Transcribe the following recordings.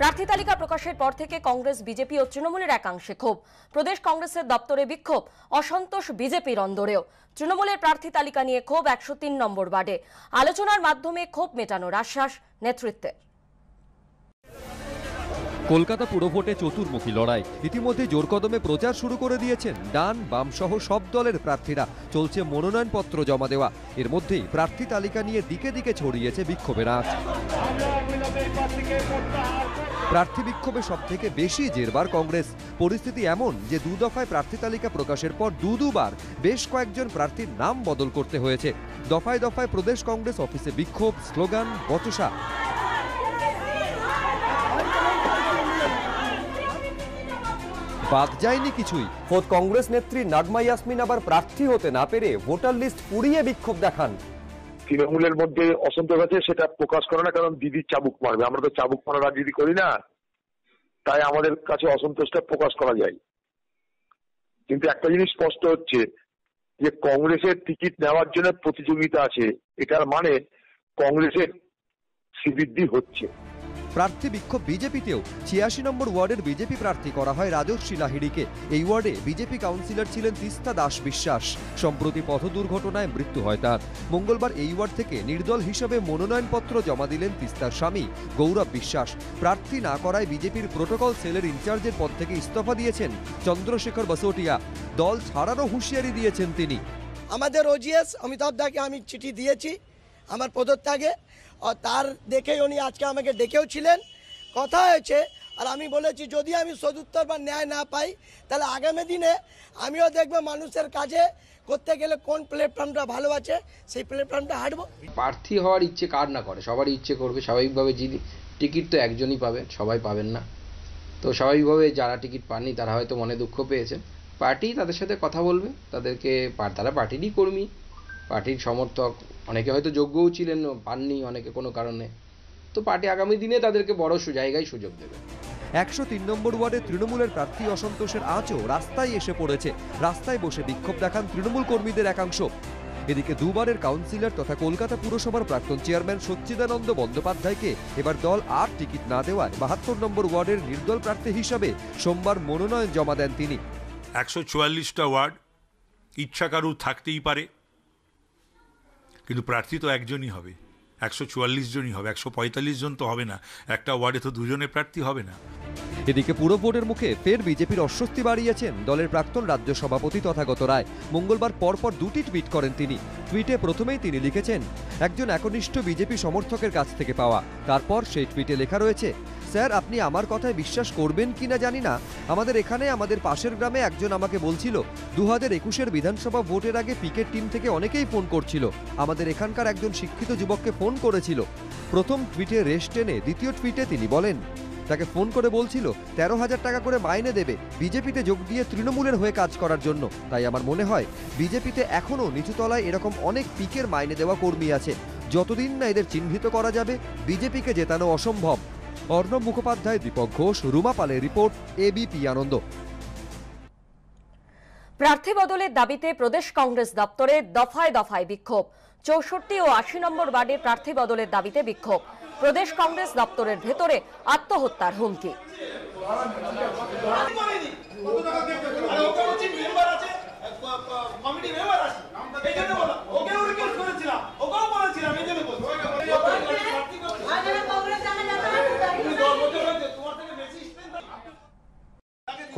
প্রার্থী তালিকা প্রকাশের পর থেকে কংগ্রেস, বিজেপি ও তৃণমূলের একাংশে ক্ষোভ। প্রদেশ কংগ্রেসের দপ্তরে বিক্ষোভ, অসন্তোষ বিজেপির অন্দরেও। তৃণমূলের প্রার্থী তালিকা নিয়ে ক্ষোভ একশো তিন নম্বর বাডে আলোচনার মাধ্যমে ক্ষোভ মেটানোর আশ্বাস নেতৃত্বের। কলকাতা পুরভোটে চতুর্মুখী লড়াই। ইতিমধ্যে জোরকদমে প্রচার শুরু করে দিয়েছেন ডান বাম সহ সব দলের প্রার্থীরা। চলছে মনোনয়নপত্র জমা দেওয়া। এর মধ্যেই প্রার্থী তালিকা নিয়ে দিকে দিকে ছড়িয়েছে বিক্ষোভের আঁচ প্রার্থী বিক্ষোভে সব থেকে বেশি জেরবার কংগ্রেস। পরিস্থিতি এমন যে দু দফায় প্রার্থী তালিকা প্রকাশের পর দু দুবার বেশ কয়েকজন প্রার্থীর নাম বদল করতে হয়েছে। দফায় দফায় প্রদেশ কংগ্রেস অফিসে বিক্ষোভ, স্লোগান, বচসা। বাদ যায়নি কিছুই। খোদ কংগ্রেস নেত্রী নাগমা ইয়াসমিন আবার প্রার্থী হতে না পেরে ভোটার লিস্ট পুড়িয়ে বিক্ষোভ দেখান। তৃণমূলের মধ্যে অসন্তোষ আছে, সেটা প্রকাশ করে না, কারণ দিদি চাবুক মারবে। আমরা তো চাবুক মারা রাজনীতি করি না, তাই আমাদের কাছে অসন্তোষটা প্রকাশ করা যায়। কিন্তু একটা জিনিস স্পষ্ট হচ্ছে, যে কংগ্রেসের টিকিট নেওয়ার জন্য প্রতিযোগিতা আছে, এটার মানে কংগ্রেসের শ্রীবৃদ্ধি হচ্ছে। প্রার্থী বিক্ষোভ বিজেপিতেও ছিয়াশি নম্বর ওয়ার্ডের বিজেপি প্রার্থী করা হয় রাজশ্রী লাহিড়িকে। এই ওয়ার্ডে বিজেপি কাউন্সিলর ছিলেন তিস্তা দাস বিশ্বাস। সম্প্রতি পথ দুর্ঘটনায় মৃত্যু হয় তার। মঙ্গলবার এই ওয়ার্ড থেকে নির্দল হিসেবে মনোনয়নপত্র জমা দিলেন তিস্তার স্বামী গৌরব বিশ্বাস। প্রার্থী না করায় বিজেপির প্রোটোকল সেলের ইনচার্জের পদ থেকে ইস্তফা দিয়েছেন চন্দ্রশেখর বসোটিয়া দল ছাড়ারও হুঁশিয়ারি দিয়েছেন তিনি। আমাদের ওজিএস অমিতাভ দাকে আমি চিঠি দিয়েছি। আমার পদত্যাগে তার দেখেই উনি আজকে আমাকে ডেকেও ছিলেন। কথা হয়েছে, আর আমি বলেছি, যদি আমি সদুত্তর বা ন্যায় না পাই, তাহলে আগামী দিনে আমিও দেখব মানুষের কাজে করতে গেলে কোন প্ল্যাটফর্মটা ভালো আছে, সেই প্ল্যাটফর্মটা হাঁটবো। প্রার্থী হওয়ার ইচ্ছে কার না করে? সবারই ইচ্ছে করবে, স্বাভাবিকভাবে যিনি টিকিট তো একজনই পাবেন সবাই পাবেন না। তো স্বাভাবিকভাবে যারা টিকিট পাননি, তারা হয়তো মনে দুঃখ পেয়েছেন। পার্টি তাদের সাথে কথা বলবে, তাদেরকে তারা পার্টিরই কর্মী। পার্টির সমর্থক অনেকে হয়তো যোগ্যও ছিলেন পাননি অনেকে কোনো কারণে। তো পার্টি আগামী দিনে তাদেরকে বড় সু- জায়গায় সুযোগ দেবে। একশো তিন নম্বর ওয়ার্ডে তৃণমূলের প্রার্থী অসন্তোষের আঁচও রাস্তায় এসে পড়েছে। রাস্তায় বসে বিক্ষোভ দেখান তৃণমূল কর্মীদের একাংশ। এদিকে দুবারের কাউন্সিলর তথা কলকাতা পুরসভার প্রাক্তন চেয়ারম্যান সচ্চিদানন্দ বন্দ্যোপাধ্যায়কে এবার দল আর টিকিট না দেওয়ায় বাহাত্তর নম্বর ওয়ার্ডের নির্দল প্রার্থী হিসাবে সোমবার মনোনয়ন জমা দেন তিনি। একশো চুয়াল্লিশটা ওয়ার্ড ইচ্ছা কারুর থাকতেই পারে। কিন্তু প্রার্থী তো একজনই হবে। একশো চুয়াল্লিশ জনই হবে, একশো পঁয়তাল্লিশ জন তো হবে না। একটা ওয়ার্ডে তো দুজনে প্রার্থী হবে না। এদিকে পুরো ভোটের মুখে ফের বিজেপির অস্বস্তি বাড়িয়েছেন দলের প্রাক্তন রাজ্য সভাপতি তথাগত রায়। মঙ্গলবার পরপর দুটি টুইট করেন তিনি। টুইটে প্রথমেই তিনি লিখেছেন, একজন একনিষ্ঠ বিজেপি সমর্থকের কাছ থেকে পাওয়া। তারপর সেই টুইটে লেখা রয়েছে স্যার, আপনি আমার কথায় বিশ্বাস করবেন কিনা জানি না। আমাদের এখানে, আমাদের পাশের গ্রামে একজন আমাকে বলছিল দু হাজার একুশের বিধানসভা ভোটের আগে পিকের টিম থেকে অনেকেই ফোন করছিল। আমাদের এখানকার একজন শিক্ষিত যুবককে ফোন করেছিল। প্রথম টুইটে রেশ টেনে দ্বিতীয় টুইটে তিনি বলেন, তাকে ফোন করে বলছিল তেরো হাজার টাকা করে মাইনে দেবে, বিজেপিতে যোগ দিয়ে তৃণমূলের হয়ে কাজ করার জন্য। তাই আমার মনে হয়, বিজেপিতে এখনও নিচুতলায় এরকম অনেক পিকের মাইনে দেওয়া কর্মী আছে। যতদিন না এদের চিহ্নিত করা যাবে, বিজেপিকে জেতানো অসম্ভব। অর্ণব মুখোপাধ্যায় দীপক ঘোষ রুমা পালের রিপোর্ট এবিপি আনন্দ। প্রার্থী বদলের দাবিতে প্রদেশ কংগ্রেস দপ্তরে দফায় দফায় বিক্ষোভ। চৌষট্টি ও আশি নম্বর ওয়ার্ডে প্রার্থী বদলের দাবিতে বিক্ষোভ। প্রদেশ কংগ্রেস দপ্তরের ভেতরে আত্মহত্যার হুমকি।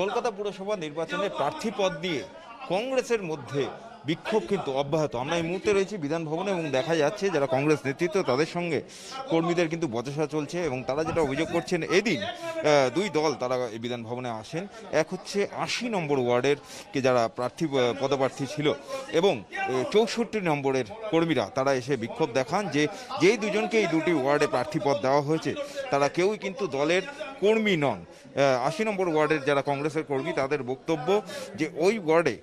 কলকাতা পুরসভা নির্বাচনে প্রার্থী পদ দিয়ে কংগ্রেসের মধ্যে বিক্ষোভ কিন্তু অব্যাহত। আমরা এই মুহূর্তে রয়েছি বিধান ভবনে এবং দেখা যাচ্ছে যারা কংগ্রেস নেতৃত্ব, তাদের সঙ্গে কর্মীদের কিন্তু বচসা চলছে এবং তারা যেটা অভিযোগ করছেন, এদিন দুই দল তারা এই বিধান ভবনে আসেন। এক হচ্ছে আশি নম্বর ওয়ার্ডের কে যারা প্রার্থী পদপ্রার্থী ছিল এবং চৌষট্টি নম্বরের কর্মীরা তারা এসে বিক্ষোভ দেখান যে যেই দুজনকে এই দুটি ওয়ার্ডে প্রার্থী পদ দেওয়া হয়েছে, তারা কেউই কিন্তু দলের কর্মী নন। আশি নম্বর ওয়ার্ডের যারা কংগ্রেসের কর্মী, তাদের বক্তব্য যে ওই ওয়ার্ডে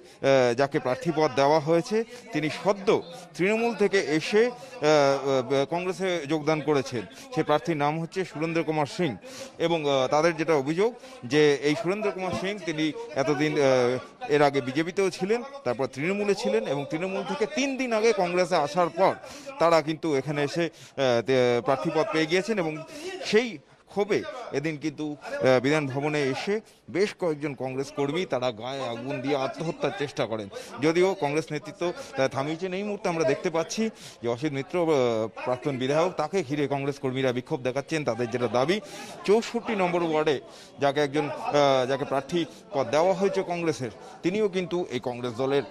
যাকে প্রার্থী পদ দেওয়া হয়েছে তিনি সদ্য তৃণমূল থেকে এসে কংগ্রেসে যোগদান করেছেন। সে প্রার্থীর নাম হচ্ছে সুরেন্দ্র কুমার সিং এবং তাদের যেটা অভিযোগ যে এই সুরেন্দ্র কুমার সিং তিনি এতদিন এর আগে বিজেপিতেও ছিলেন তারপর তৃণমূলে ছিলেন এবং তৃণমূল থেকে তিন দিন আগে কংগ্রেসে আসার পর তারা কিন্তু এখানে এসে আহ, তে- প্রার্থী পদ পেয়ে গিয়েছেন এবং সেই ক্ষোভে এদিন কিন্তু বিধান ভবনে এসে বেশ কয়েকজন কংগ্রেস কর্মী তারা গায়ে আগুন দিয়ে আত্মহত্যার চেষ্টা করেন। যদিও কংগ্রেস নেতৃত্ব থামিয়েছেন এই মুহূর্তে আমরা দেখতে পাচ্ছি যে অসিত মিত্র প্রাক্তন বিধায়ক, তাকে ঘিরে কংগ্রেস কর্মীরা বিক্ষোভ দেখাচ্ছেন তাদের যেটা দাবি, চৌষট্টি নম্বর ওয়ার্ডে যাকে একজন যাকে প্রার্থী পদ দেওয়া হয়েছে কংগ্রেসের, তিনিও কিন্তু এই কংগ্রেস দলের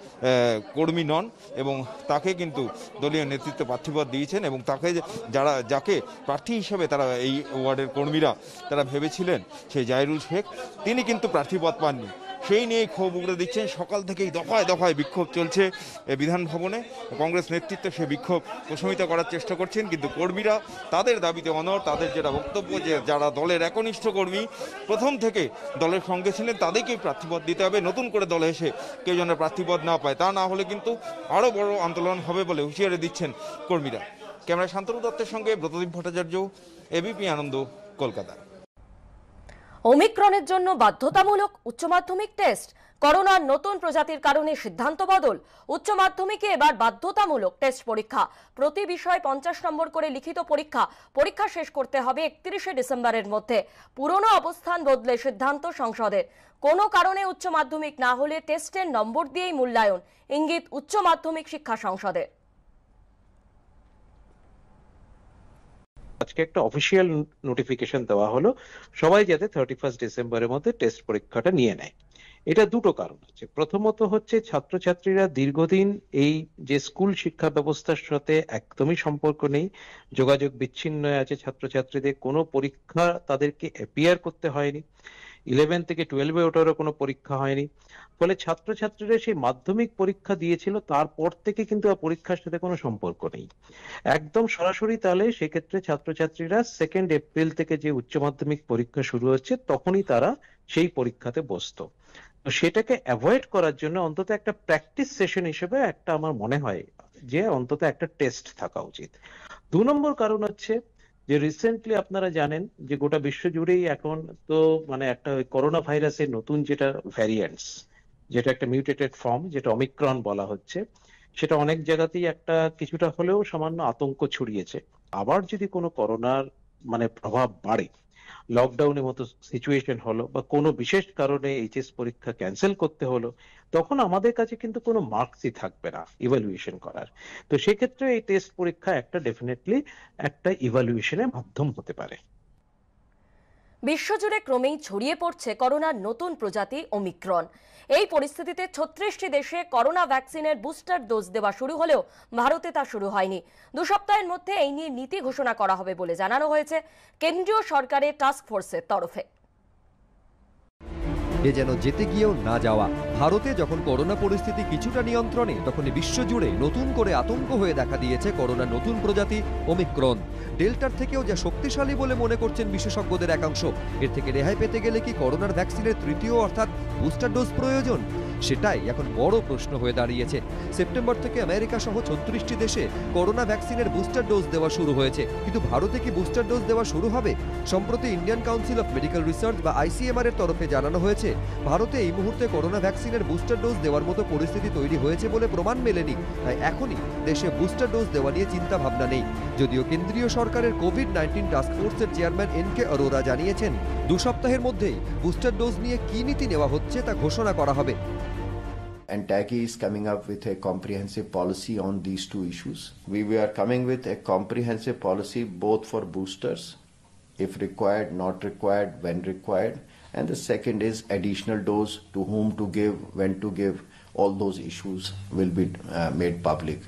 কর্মী নন এবং তাকে কিন্তু দলীয় নেতৃত্বে প্রার্থীপদ দিয়েছেন এবং তাকে যারা, যাকে প্রার্থী হিসেবে তারা এই ওয়ার্ডের কর্মীরা তারা ভেবেছিলেন সেই জাহিরুল শেখ, তিনি কিন্তু প্রার্থীপদ পাননি। সেই নিয়েই ক্ষোভ উগড়ে দিচ্ছেন। সকাল থেকেই দফায় দফায় বিক্ষোভ চলছে বিধান ভবনে। কংগ্রেস নেতৃত্ব সে বিক্ষোভ প্রশমিত করার চেষ্টা করছেন, কিন্তু কর্মীরা তাদের দাবিতে অনর তাদের যেটা বক্তব্য যে যারা দলের একনিষ্ঠ কর্মী, প্রথম থেকে দলের সঙ্গে ছিলেন, তাদেরকেই প্রার্থীপদ দিতে হবে। নতুন করে দলে এসে কেউ যেন প্রার্থীপদ না পায়, তা না হলে কিন্তু আরও বড় আন্দোলন হবে বলে হুঁশিয়ারি দিচ্ছেন কর্মীরা। ক্যামেরা শান্তনু দত্তের সঙ্গে ব্রতদীপ ভট্টাচার্য, এবিপি আনন্দ। কলকাতা। ওমিক্রনের জন্য বাধ্যতামূলক উচ্চ মাধ্যমিক টেস্ট। করোনার নতুন প্রজাতির কারণে সিদ্ধান্ত বদল। উচ্চ মাধ্যমিকে এবার বাধ্যতামূলক টেস্ট পরীক্ষা। প্রতি বিষয় পঞ্চাশ নম্বর করে লিখিত পরীক্ষা। পরীক্ষা শেষ করতে হবে একত্রিশে ডিসেম্বরের মধ্যে। পুরনো অবস্থান বদলে সিদ্ধান্ত সংসদের। কোনো কারণে উচ্চ মাধ্যমিক না হলে টেস্টের নম্বর দিয়েই মূল্যায়ন। ইঙ্গিত, উচ্চ মাধ্যমিক শিক্ষা সংসদের। আজকে একটা অফিসিয়াল নোটিফিকেশন দেওয়া হলো। সবাই যাতে থার্টি ফার্স্ট ডিসেম্বরের মধ্যে টেস্ট পরীক্ষাটা নিয়ে নেয়। এটা দুটো কারণ আছে। প্রথমত হচ্ছে ছাত্রছাত্রীরা দীর্ঘদিন এই যে স্কুল শিক্ষা ব্যবস্থার সাথে একদমই সম্পর্ক নেই, যোগাযোগ বিচ্ছিন্ন আছে ছাত্রছাত্রীদের, কোনো পরীক্ষা তাদেরকে অ্যাপিয়ার করতে হয়নি। ইলেভেন থেকে টুয়েলভে ওঠারও কোনো পরীক্ষা হয়নি। ফলে ছাত্রছাত্রীরা সেই মাধ্যমিক পরীক্ষা দিয়েছিল, তারপর থেকে কিন্তু পরীক্ষার সাথে কোনো সম্পর্ক নেই। একদম সরাসরি তাহলে সেক্ষেত্রে ছাত্রছাত্রীরা সেকেন্ড এপ্রিল থেকে যে উচ্চ মাধ্যমিক পরীক্ষা শুরু হচ্ছে, তখনই তারা সেই পরীক্ষাতে বসতো। সেটাকে অ্যাভয়েড করার জন্য অন্তত একটা প্র্যাকটিস সেশন হিসেবে একটা আমার মনে হয় যে অন্তত একটা টেস্ট থাকা উচিত। দু নম্বর কারণ হচ্ছে যে রিসেন্টলি আপনারা জানেন যে গোটা বিশ্ব জুড়েই এখন তো মানে একটা করোনা ভাইরাসের নতুন যেটা ভ্যারিয়েন্টস যেটা একটা মিউটেটেড ফর্ম যেটা অমিক্রন বলা হচ্ছে, সেটা অনেক জায়গাতেই একটা কিছুটা হলেও সামান্য আতঙ্ক ছড়িয়েছে। আবার যদি কোনো করোনার মানে প্রভাব বাড়ে লকডাউনের মতো সিচুয়েশন হলো বা কোনো বিশেষ কারণে এইচএস পরীক্ষা ক্যান্সেল করতে হলো, তখন আমাদের কাছে কিন্তু কোনো মার্কসই থাকবে না ইভালুয়েশন করার। তো সেক্ষেত্রে এই টেস্ট পরীক্ষা একটা ডেফিনেটলি একটা ইভালুয়েশনের মাধ্যম হতে পারে। বিশ্বজুড়ে ক্রমেই ছড়িয়ে পড়ছে করোনার নতুন প্রজাতি ওমিক্রন। এই পরিস্থিতিতে ছত্রিশটি দেশে করোনা ভ্যাকসিনের বুস্টার ডোজ দেওয়া শুরু হলেও ভারতে তা শুরু হয়নি। দু সপ্তাহের মধ্যে এই নিয়ে নীতি ঘোষণা করা হবে বলে জানানো হয়েছে। কেন্দ্রীয় সরকারের টাস্ক ফোর্সের তরফে। এ যেন যেতে গিয়েও না যাওয়া। ভারতে যখন করোনা পরিস্থিতি কিছুটা নিয়ন্ত্রণে, তখন বিশ্বজুড়ে নতুন করে আতঙ্ক হয়ে দেখা দিয়েছে করোনা নতুন প্রজাতি ওমিক্রন। ডেল্টার থেকেও যা শক্তিশালী বলে মনে করছেন বিশেষজ্ঞদের একাংশ। এর থেকে রেহাই পেতে গেলে কি করোনার ভ্যাকসিনের তৃতীয় অর্থাৎ বুস্টার ডোজ প্রয়োজন? সেটাই এখন বড় প্রশ্ন হয়ে দাঁড়িয়েছে। সেপ্টেম্বর থেকে আমেরিকা সহ ছত্রিশটি দেশে করোনা ভ্যাকসিনের বুস্টার ডোজ দেওয়া শুরু হয়েছে। কিন্তু ভারতে কি বুস্টার ডোজ দেওয়া শুরু হবে? সম্প্রতি Indian Council of Medical Research বা আইসিএমআর এর তরফে জানানো হয়েছে, ভারতে এই মুহূর্তে করোনা ভ্যাকসিনের বুস্টার ডোজ দেওয়ার মতো পরিস্থিতি তৈরি হয়েছে বলে প্রমাণ মেলেনি। তাই এখনই দেশে বুস্টার ডোজ দেওয়া নিয়ে চিন্তা ভাবনা নেই। যদিও কেন্দ্রীয় সরকারের কোভিড নাইন্টিন টাস্ক ফোর্সের চেয়ারম্যান এন কে অরোরা জানিয়েছেন, দু সপ্তাহের মধ্যেই বুস্টার ডোজ নিয়ে কি নীতি নেওয়া হচ্ছে তা ঘোষণা করা হবে। And TAGI is coming up with a comprehensive policy on these two issues. We, we are coming with a comprehensive policy both for boosters, if required, not required, when required, and the second is additional dose to whom to give, when to give. All those issues will be uh, made public.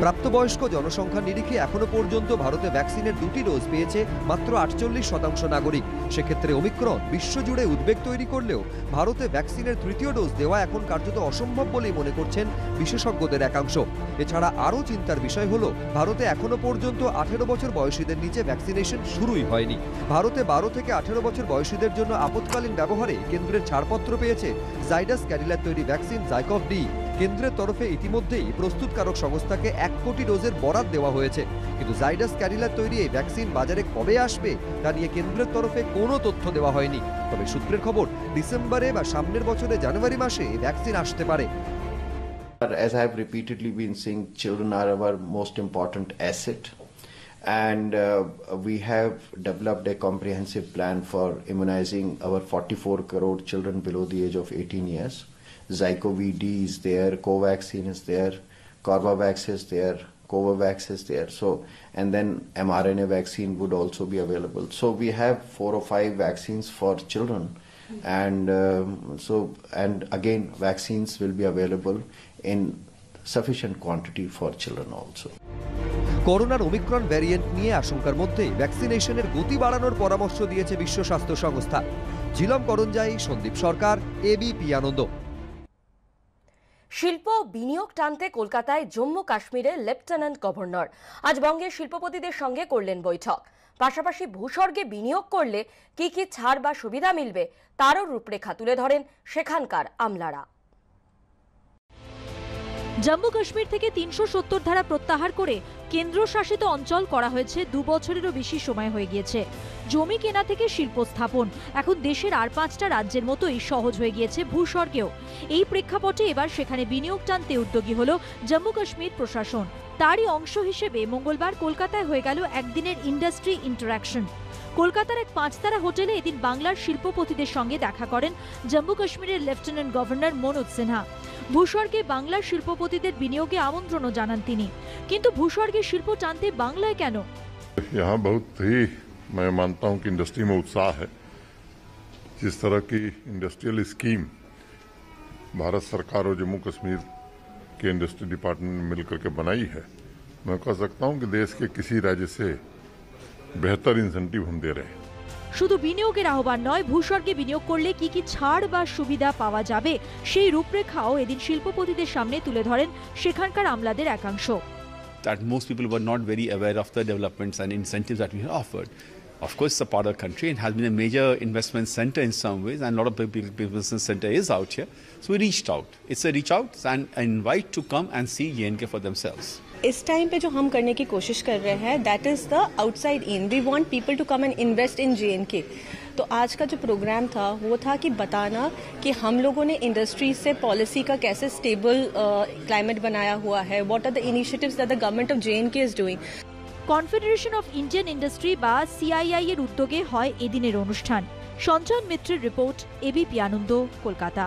প্রাপ্তবয়স্ক জনসংখ্যার নিরিখে এখনও পর্যন্ত ভারতে ভ্যাকসিনের দুটি dose পেয়েছে মাত্র আটচল্লিশ শতাংশ নাগরিক। সেক্ষেত্রে ওমিক্রন বিশ্বজুড়ে উদ্বেগ তৈরি করলেও ভারতে ভ্যাকসিনের তৃতীয় ডোজ দেওয়া এখন কার্যত অসম্ভব বলেই মনে করছেন বিশেষজ্ঞদের একাংশ। এছাড়া আরও চিন্তার বিষয় হল, ভারতে এখনও পর্যন্ত আঠেরো বছর বয়সীদের নিচে ভ্যাকসিনেশন শুরুই হয়নি। ভারতে বারো থেকে আঠেরো বছর বয়সীদের জন্য আপৎকালীন ব্যবহারে কেন্দ্রের ছাড়পত্র পেয়েছে জাইডাস ক্যাডিলার তৈরি ভ্যাকসিন জাইকভ ডি। কেন্দ্রের তরফে ইতিমধ্যেই প্রস্তুতকারক সংস্থাকে এক কোটি ডোজের বরাদ দেওয়া হয়েছে কিন্তু জাইডাস ক্যাডিলার তৈরি এই ভ্যাকসিন বাজারে কবে আসবে তা নিয়ে কেন্দ্রের তরফে কোনো তথ্য দেওয়া হয়নি তবে সূত্রের খবর ডিসেম্বরে বা সামনের বছরে জানুয়ারি মাসে এই ভ্যাকসিন আসতে পারে As I have repeatedly been saying, children are our most important asset. And uh, we have developed a comprehensive plan for immunizing our 44 crore children below the age of 18 years. Zyco-VD is there, Covaxin is there, Corvavax is there, Covavax is there. So, and then mRNA vaccine would also be available. So we have four or five vaccines for children, mm-hmm. and um, so and again vaccines will be available in sufficient quantity for children also. করোনার Omicron variant নিয়ে আশঙ্কার মধ্যেই ভ্যাকসিনেশনের গতি বাড়ানোর পরামর্শ দিয়েছে বিশ্ব স্বাস্থ্য সংস্থা ঝিলম করঞ্জাই সন্দীপ সরকার এবিপি আনন্দ শিল্প বিনিয়োগ টানতে কলকাতায় জম্মু কাশ্মীরের লেফটেন্যান্ট গভর্নর। আজ বঙ্গের শিল্পপতিদের সঙ্গে করলেন বৈঠক। পাশাপাশি ভূস্বর্গে বিনিয়োগ করলে কি কি ছাড় বা সুবিধা মিলবে তারও রূপরেখা তুলে ধরেন সেখানকার আমলারা। জম্মু কাশ্মীর থেকে তিনশো সত্তর ধারা প্রত্যাহার করে কেন্দ্রশাসিত অঞ্চল করা হয়েছে, দু বছরেরও বেশি সময় হয়ে গিয়েছে। জমি কেনা থেকে শিল্প স্থাপন, এখন দেশের আর পাঁচটা রাজ্যের মতোই সহজ হয়ে গিয়েছে ভূস্বর্গেও। এই প্রেক্ষাপটে এবার সেখানে বিনিয়োগ টানতে উদ্যোগী হল জম্মু কাশ্মীর প্রশাসন। তারই অংশ হিসেবে মঙ্গলবার কলকাতায় হয়ে গেল একদিনের ইন্ডাস্ট্রি ইন্টারাকশন কলকাতার এক পাঁচতারা হোটেলে এদিন বাংলার শিল্পপতিদের সঙ্গে দেখা করেন জম্মু কাশ্মীরের লেফটেন্যান্ট গভর্নর মনোজ সিনহা ভূস্বর্গে বাংলার শিল্পপতিদের বিনিয়োগে আমন্ত্রণও জানান তিনি কিন্তু ভূস্বর্গে শিল্প টানতে বাংলায় কেন यहाँ बहुत ही मैं मानता हूं कि इंडस्ट्री में उत्साह है जिस तरह की इंडस्ट्रियल स्कीम भारत सरकार और जम्मू कश्मीर के इंडस्ट्री डिपार्टमेंट ने मिलकर के बनाई है मैं कह सकता हूं कि देश के किसी राज्य से बेहतर इंसेंटिव हम दे रहे हैं শুধু বিনিয়োগের আহ্বান নয় ভূস্বর্গে বিনিয়োগ করলে কি কি ছাড় বা সুবিধা পাওয়া যাবে সেই রূপরেখাও এদিন শিল্পপতিদের সামনে তুলে ধরেন সেখানকার আমলাদের একাংশ that most people were not very aware of the developments and incentives that we had offered. Of course, it's a part of the country and has been a major investment center in some ways, and a lot of big big business center is out here. So we reached out. It's a reach out and an invite to come and see JNK for themselves. इस time पे जो हम करने की कोशिश कर रहे हैं that is the outside in we want people to come and invest in J तो आज का जो प्रोग्राम था वो था कि बताना कि हम लोगों ने इंडस्ट्री से पॉलिसी का कैसे स्टेबल क्लाइमेट बनाया हुआ है what are the initiatives that the government of J is doing confederation of Indian industry বা সিআইআই এর উদ্যোগে হয় এদিনের অনুষ্ঠান সঞ্চয়ন মিত্রের রিপোর্ট এবিপি আনন্দ কলকাতা